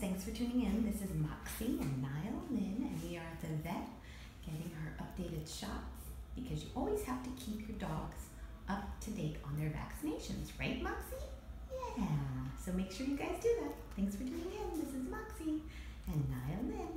thanks for tuning in. This is Moxy and Nyle Lynn, and we are at the vet getting her updated shots because you always have to keep your dogs up to date on their vaccinations, right, Moxy? Yeah. So make sure you guys do that. Thanks for tuning in. This is Moxy and Nyle Lynn.